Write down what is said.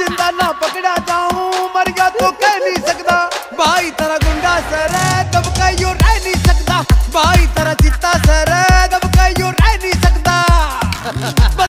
ज़िंदा ना पकड़ा जाऊँ मर गया तो कह नहीं सकता भाई, तेरा गुंडा सर है दबका यू रह नहीं सकता भाई, तेरा चित्ता सर